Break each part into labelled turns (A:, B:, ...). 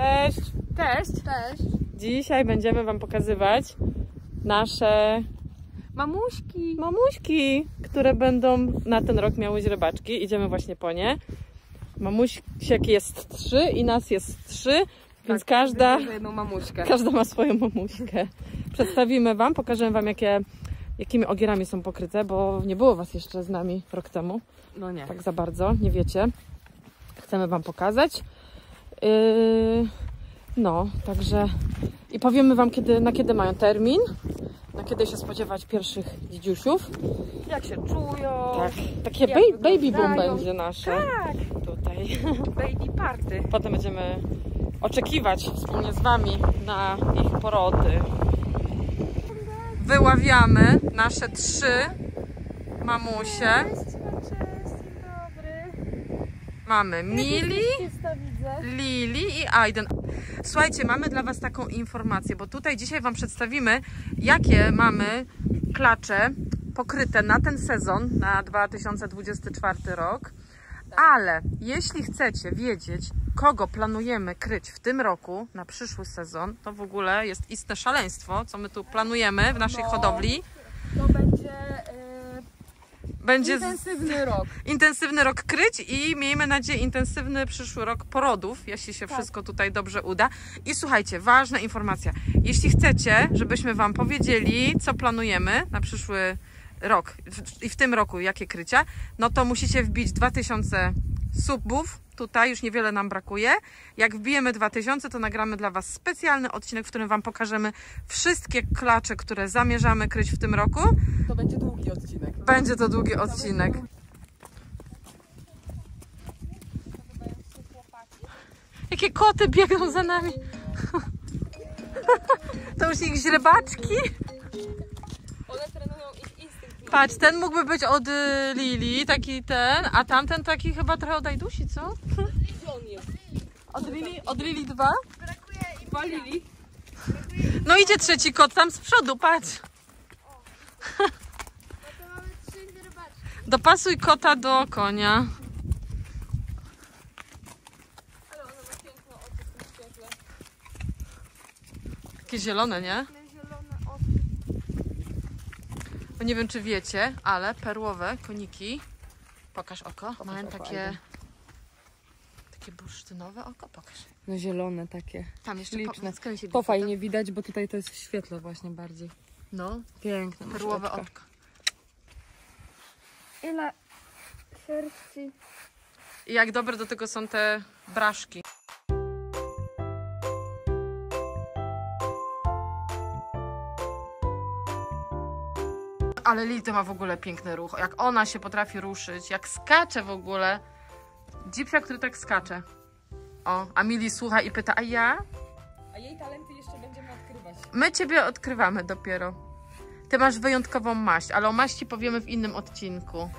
A: Cześć!
B: Cześć. Cześć.
A: Dzisiaj będziemy Wam pokazywać nasze
B: Mamuśki.
A: mamuśki, które będą na ten rok miały źrebaczki. Idziemy właśnie po nie. Mamusiek jest trzy i nas jest trzy, więc każda,
B: Będzie jedną mamuśkę.
A: każda ma swoją mamuśkę. Przedstawimy Wam, pokażemy Wam, jakie, jakimi ogierami są pokryte, bo nie było Was jeszcze z nami rok temu.
B: No nie.
A: tak za bardzo, nie wiecie. Chcemy Wam pokazać. Yy, no, także i powiemy Wam, kiedy, na kiedy mają termin, na kiedy się spodziewać pierwszych dzidziusiów.
B: Jak się czują.
A: Tak, takie
B: Jak
A: ba- baby boom będzie nasze
B: Tak.
A: tutaj.
B: Baby party.
A: Potem będziemy oczekiwać wspólnie z Wami na ich porody. Wyławiamy nasze trzy mamusie.
B: Cześć, cześć, dzień dobry.
A: Mamy Mili. Lili i Aiden. Słuchajcie, mamy dla Was taką informację, bo tutaj dzisiaj Wam przedstawimy, jakie mamy klacze pokryte na ten sezon, na 2024 rok. Ale jeśli chcecie wiedzieć, kogo planujemy kryć w tym roku, na przyszły sezon, to w ogóle jest istne szaleństwo, co my tu planujemy w naszej
B: No.
A: hodowli.
B: Będzie intensywny rok.
A: intensywny rok kryć i miejmy nadzieję intensywny przyszły rok porodów, jeśli się
B: Tak.
A: wszystko tutaj dobrze uda. I słuchajcie, ważna informacja. Jeśli chcecie, żebyśmy Wam powiedzieli, co planujemy na przyszły rok i w tym roku, jakie krycia, no to musicie wbić 2000 subów. Tutaj już niewiele nam brakuje. Jak wbijemy 2000, to nagramy dla Was specjalny odcinek, w którym Wam pokażemy wszystkie klacze, które zamierzamy kryć w tym roku.
B: To będzie długi odcinek.
A: Będzie to długi odcinek. Jakie koty biegną za nami. To już ich źrebaczki.
B: One trenują ich instynkt.
A: Patrz, ten mógłby być od y, Lili, taki ten, a tamten taki chyba trochę od Ajdusi, co? Od Lili, od Lili dwa?
B: Dwa Lili.
A: No idzie trzeci kot tam z przodu, patrz. Dopasuj kota do konia.
B: Ale ona ma piękne oczy w tym świetle.
A: Takie zielone, nie?
B: Zielone oczy.
A: Bo nie wiem, czy wiecie, ale perłowe koniki, pokaż oko,
B: Pokaż
A: mają
B: oko,
A: takie,
B: Ajden.
A: takie bursztynowe oko, pokaż.
B: No zielone takie.
A: Tam jeszcze
B: Liczne.
A: po,
B: To fajnie widać, bo tutaj to jest w świetle właśnie bardziej.
A: No,
B: Piękne.
A: perłowe
B: oczka.
A: oczka.
C: Ile sierści?
A: I jak dobre do tego są te braszki. Ale Lili to ma w ogóle piękny ruch. Jak ona się potrafi ruszyć, jak skacze w ogóle. Dzipsia, który tak skacze. O, a Mili słucha i pyta, a ja?
B: A jej talenty jeszcze będziemy odkrywać.
A: My ciebie odkrywamy dopiero. Ty masz wyjątkową maść, ale o maści powiemy w innym odcinku.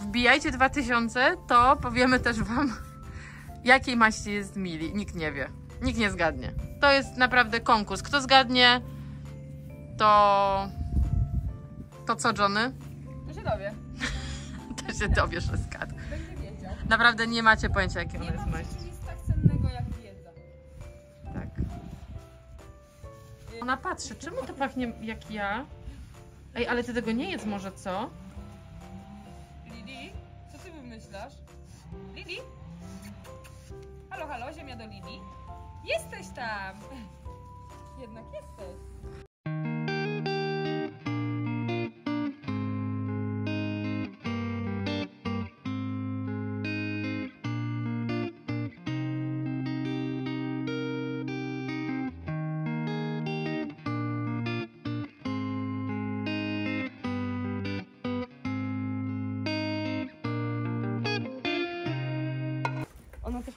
A: Wbijajcie 2000, to powiemy też wam, jakiej maści jest Mili. Nikt nie wie. Nikt nie zgadnie. To jest naprawdę konkurs. Kto zgadnie, to... To co, Johnny?
B: To się dowie.
A: To się dowie, że zgadł.
B: Będzie wiedział.
A: Naprawdę nie macie pojęcia, jakiej ona jest maści.
B: nic tak cennego jak wiedza.
A: Tak. Ona patrzy, czemu to pachnie jak ja? Ej, ale ty tego nie jedz może, co?
B: Lili, co ty wymyślasz? Lili? Halo, halo, ziemia do Lili. Jesteś tam! Jednak jesteś.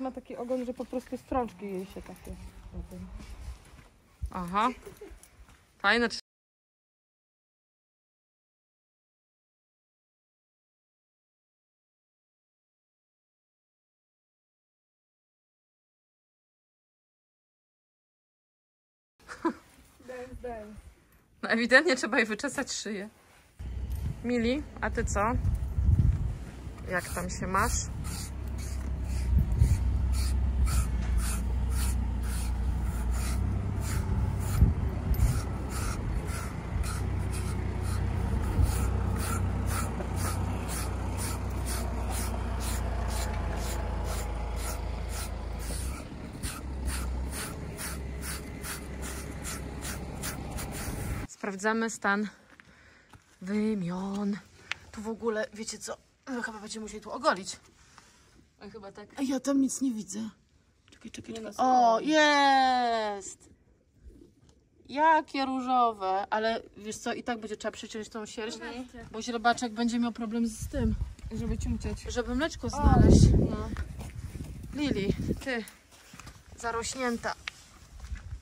B: Ma taki ogon, że po prostu strączki jej się takie.
A: Aha. Fajne. czy-. No ewidentnie trzeba jej wyczesać szyję. Mili, a ty co? Jak tam się masz? Sprawdzamy stan wymion. Tu w ogóle, wiecie co, my chyba będziemy musieli tu ogolić. Oj, chyba tak. A ja tam nic nie widzę. Czekaj, czekaj, czekaj. O, jest! Jakie różowe, ale wiesz co, i tak będzie trzeba przyciąć tą sierść, bo źrebaczek będzie miał problem z tym,
B: Żeby ciumciać.
A: żeby mleczko znaleźć. No. Lili, ty, zarośnięta.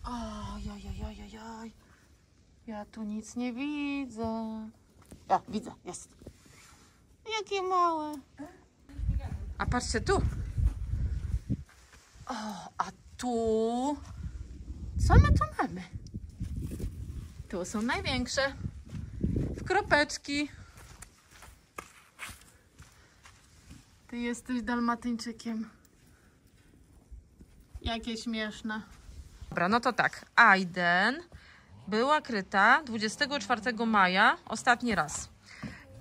A: Ojojojojojoj. Ja tu nic nie widzę. Ja, widzę, jest. Jakie małe. A patrzcie tu. O, a tu... Co my tu mamy? Tu są największe. W kropeczki. Ty jesteś dalmatyńczykiem. Jakie śmieszne. Dobra, no to tak. Aiden była kryta 24 maja ostatni raz.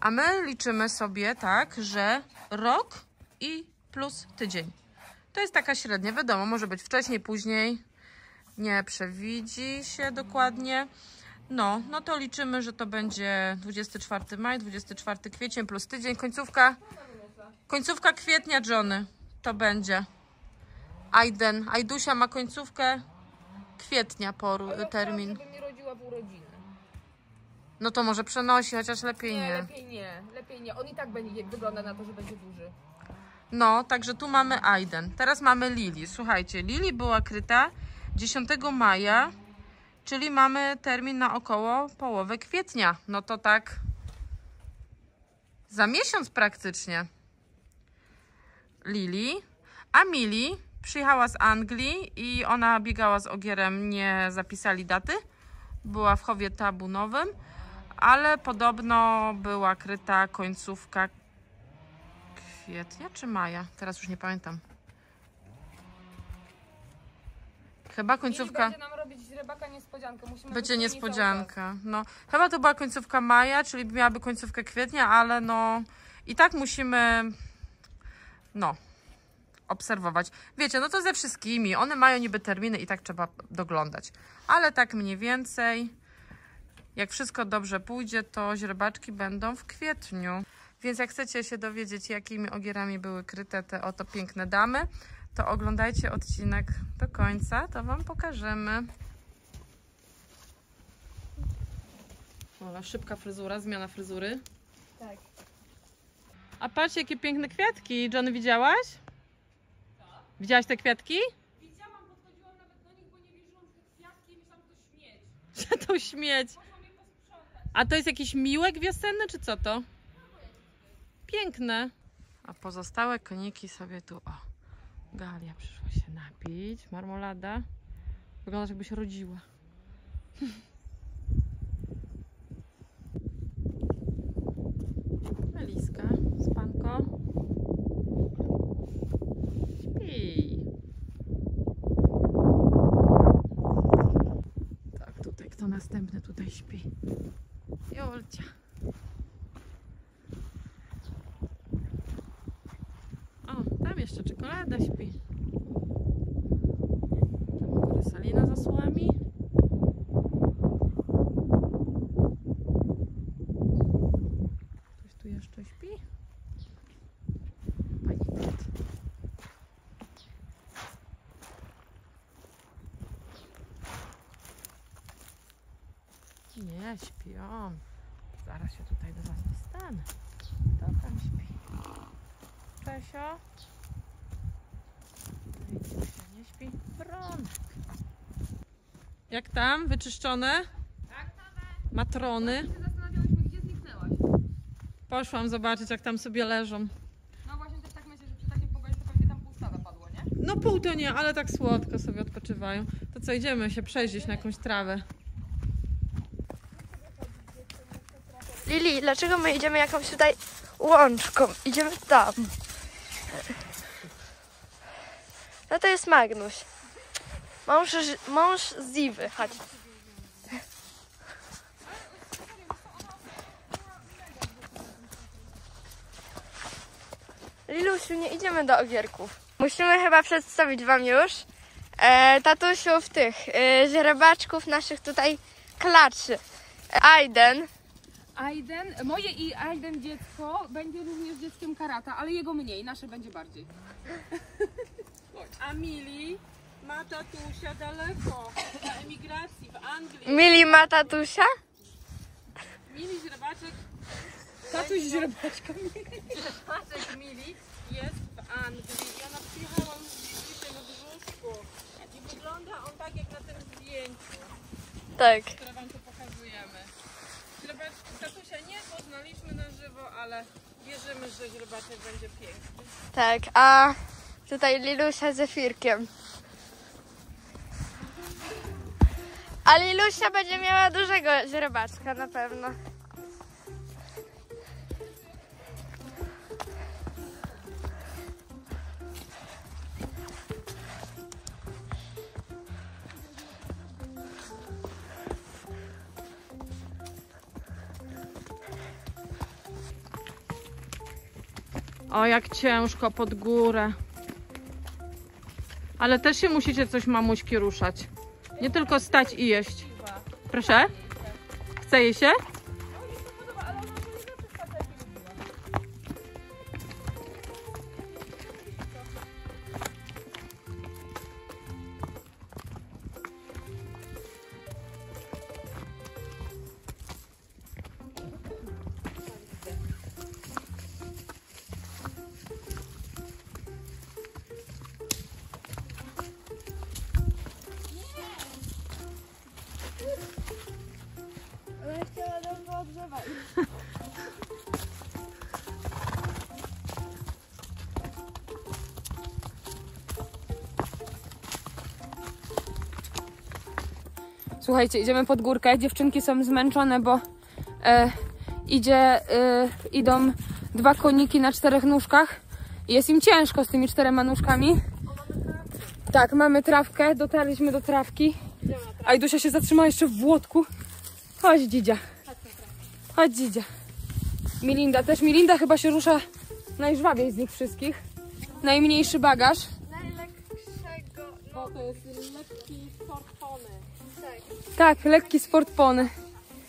A: A my liczymy sobie tak, że rok i plus tydzień. To jest taka średnia, wiadomo, może być wcześniej, później. Nie przewidzi się dokładnie. No, no to liczymy, że to będzie 24 maj, 24 kwiecień plus tydzień, końcówka. Końcówka kwietnia, Johnny. To będzie. Aiden. Aidusia ma końcówkę kwietnia poru, termin.
B: W urodziny.
A: No to może przenosi, chociaż lepiej
B: Nie,
A: nie.
B: lepiej nie, lepiej nie. On i tak będzie, wygląda na to, że będzie duży.
A: No, także tu mamy Aiden. Teraz mamy Lili. Słuchajcie, Lili była kryta 10 maja, czyli mamy termin na około połowę kwietnia. No to tak za miesiąc praktycznie. Lili. A Mili przyjechała z Anglii i ona biegała z ogierem, nie zapisali daty. Była w chowie tabunowym, ale podobno była kryta końcówka kwietnia czy maja? Teraz już nie pamiętam. Chyba końcówka.
B: Będzie nam robić rybaka niespodziankę. Musimy
A: Będzie niespodzianka. No, chyba to była końcówka maja, czyli miałaby końcówkę kwietnia, ale no i tak musimy no obserwować. Wiecie, no to ze wszystkimi. One mają niby terminy i tak trzeba doglądać. Ale tak mniej więcej jak wszystko dobrze pójdzie, to źrebaczki będą w kwietniu. Więc jak chcecie się dowiedzieć, jakimi ogierami były kryte te oto piękne damy, to oglądajcie odcinek do końca, to Wam pokażemy. Ola, szybka fryzura, zmiana fryzury.
B: Tak.
A: A patrz, jakie piękne kwiatki. Johnny, widziałaś? Widziałaś te kwiatki?
B: Widziałam, podchodziłam nawet do nich, bo nie wierzyłam, że te kwiatki i myślałam, że to śmieć.
A: Że to śmieć. A to jest jakiś miłek wiosenny, czy co to? Piękne. A pozostałe koniki sobie tu, o, Galia przyszła się napić, marmolada. Wygląda jakby się rodziła. Meliska, spanko. Śpi. Tak, tutaj kto następny tutaj śpi? Jolcia. O, tam jeszcze czekolada śpi. Tam Salina za słami. Ktoś tu jeszcze śpi? Pani Piotr. Nie, śpią. Się tutaj do was dostanę. Kto tam śpi? Czesio? Widzicie, się nie śpi. Bronek. Jak tam? Wyczyszczone?
B: Tak,
A: Matrony?
B: się zastanawiałyśmy, gdzie zniknęłaś.
A: Poszłam zobaczyć, jak tam sobie leżą.
B: No właśnie też tak myślę, że przy takiej pogodzie to pewnie tam pół stada padło, nie?
A: No pół to nie, ale tak słodko sobie odpoczywają. To co, idziemy się przejść na jakąś trawę.
C: Lili, dlaczego my idziemy jakąś tutaj łączką? Idziemy tam. No to jest Magnuś. Mąż, mąż Ziwy. Chodź. Lilusiu, nie idziemy do ogierków. Musimy chyba przedstawić wam już e, tatusiów tych e, źrebaczków naszych tutaj klaczy. Aiden.
B: Aiden, moje i Aiden dziecko będzie również dzieckiem karata, ale jego mniej, nasze będzie bardziej.
A: A Mili ma tatusia daleko, na emigracji w Anglii.
C: Mili ma tatusia?
A: Mili Źrebaczek,
B: Tatuś źrebaczka.
A: Źrebaczek Mili jest w Anglii i ona przyjechała z dzisiaj na brzuszku. I wygląda on tak jak na tym zdjęciu,
C: Tak.
A: które wam tu pokazujemy. Źrebaczek, tatusia nie poznaliśmy na żywo, ale wierzymy, że Źrebaczek będzie piękny.
C: Tak, a tutaj Lilusia z Zefirkiem. A Lilusia będzie miała dużego źrebaczka na pewno.
A: O, jak ciężko pod górę. Ale też się musicie coś mamuśki ruszać. Nie tylko stać i jeść. Proszę? Chce jej się?
B: Słuchajcie, idziemy pod górkę. Dziewczynki są zmęczone, bo e, idzie, e, idą dwa koniki na czterech nóżkach. Jest im ciężko z tymi czterema nóżkami. Tak, mamy trawkę, dotarliśmy do trawki. A Idusia się zatrzymała jeszcze w Włodku. Chodź, Dzidzia. Chodź, Dzidzia. Milinda też. Milinda chyba się rusza najżwabiej z nich wszystkich. Najmniejszy bagaż.
A: To jest lekki smartfony.
B: Tak, lekki sport pony.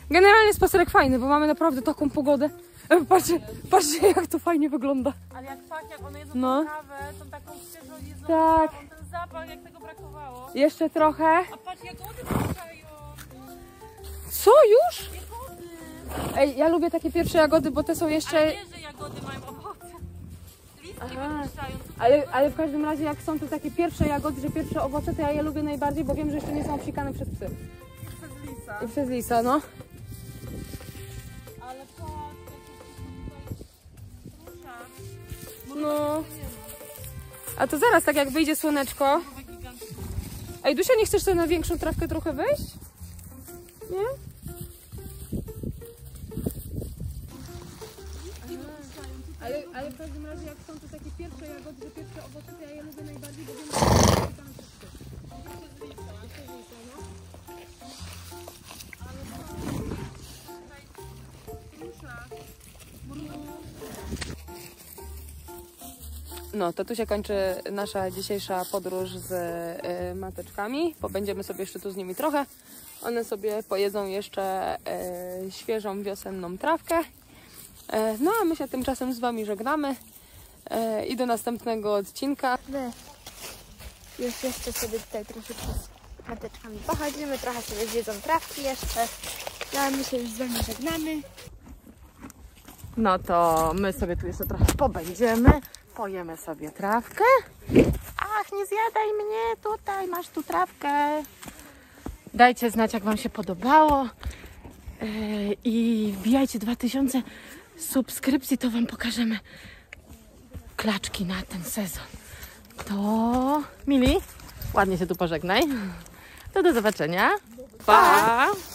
B: Generalnie spacerek fajny, bo mamy naprawdę taką pogodę. E, Patrzcie, patrzcie jak to fajnie wygląda.
A: Ale jak fakt, jak one jedzą
B: No.
A: tą kawę, tą taką świeżą jedzą,
B: Tak.
A: ten zapach, jak tego brakowało.
B: Jeszcze trochę.
A: A patrz, jagody puszczają.
B: Co już?
A: Jagody.
B: Ej, ja lubię takie pierwsze jagody, bo te są jeszcze...
A: Ale wiesz, że jagody mają
B: Aha.
A: wypuszczają.
B: Ale, ale w każdym razie jak są to takie pierwsze jagody, że pierwsze owoce, to ja je lubię najbardziej, bo wiem, że jeszcze nie są obsikane przez psy.
A: Przez lisa.
B: I przez lisa, no.
A: Ale patrz, to rusza.
B: No. A to zaraz, tak jak wyjdzie słoneczko. Ej, Dusia, nie chcesz sobie na większą trawkę trochę wejść? Nie? Każdym razie jak są to takie pierwsze jagody, pierwsze owoce, to ja je lubię najbardziej, bo wiem, że. No, to tu się kończy nasza dzisiejsza podróż z e, mateczkami. Pobędziemy sobie jeszcze tu z nimi trochę. One sobie pojedzą jeszcze e, świeżą wiosenną trawkę. E, no a my się tymczasem z Wami żegnamy e, i do następnego odcinka.
C: My już jeszcze sobie tutaj troszeczkę z mateczkami pochodzimy, trochę sobie zjedzą trawki jeszcze. No a my się już z wami żegnamy.
A: No to my sobie tu jeszcze trochę pobędziemy. Pojemy sobie trawkę. Ach, nie zjadaj mnie tutaj, masz tu trawkę. Dajcie znać, jak Wam się podobało. Yy, I wbijajcie 2000 subskrypcji, to Wam pokażemy klaczki na ten sezon. To Mili, ładnie się tu pożegnaj. To do zobaczenia. Pa!